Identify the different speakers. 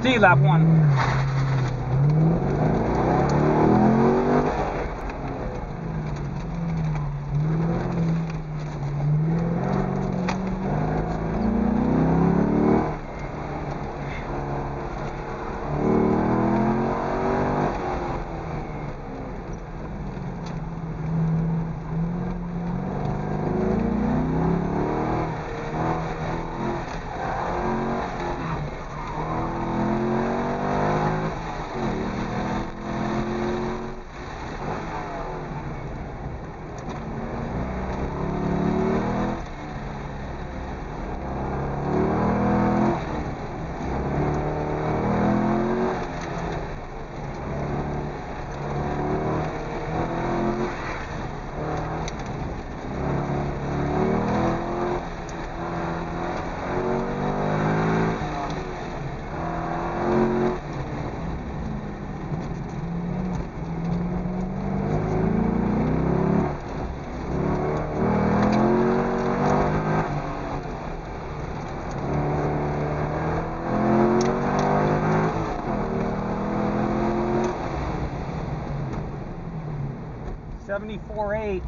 Speaker 1: Steve, lap one. Seventy-four eight.